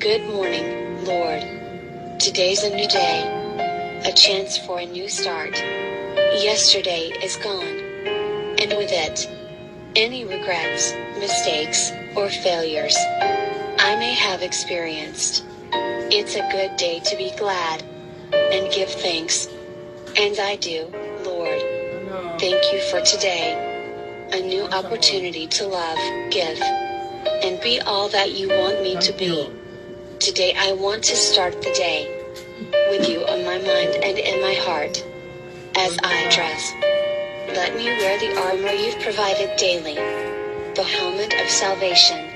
Good morning, Lord. Today's a new day, a chance for a new start. Yesterday is gone, and with it, any regrets, mistakes, or failures I may have experienced. It's a good day to be glad and give thanks. And I do, Lord. Thank you for today. A new opportunity to love, give, and be all that you want me to be. Today I want to start the day with you on my mind and in my heart. As I dress, let me wear the armor you've provided daily the helmet of salvation,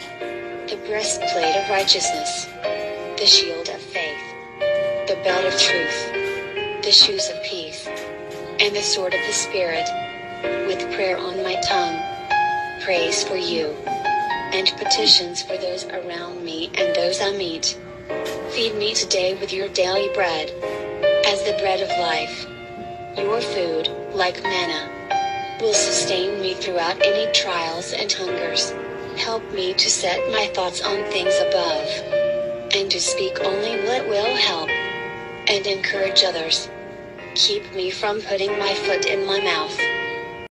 the breastplate of righteousness, the shield of faith, the belt of truth, the shoes of peace, and the sword of the Spirit, with prayer on my tongue, praise for you, and petitions for those around me and those I meet. Feed me today with your daily bread, as the bread of life. Your food, like manna, will sustain me throughout any trials and hungers. Help me to set my thoughts on things above, and to speak only what will help and encourage others. Keep me from putting my foot in my mouth